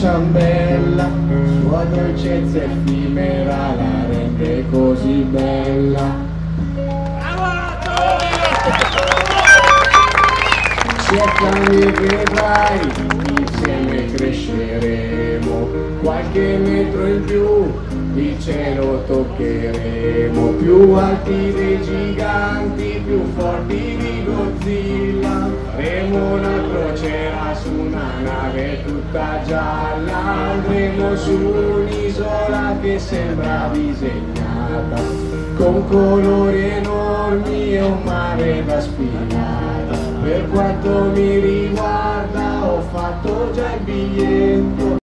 ciambella, sua dolcezza effimera la rende così bella. Cerca anni vedrai, insieme cresceremo, qualche metro in più, il cielo toccheremo, più alti dei giganti, più forti di su una nave tutta gialla, andremo su un'isola che sembra disegnata, con colori enormi e un mare da spiegare. Per quanto mi riguarda ho fatto già il biglietto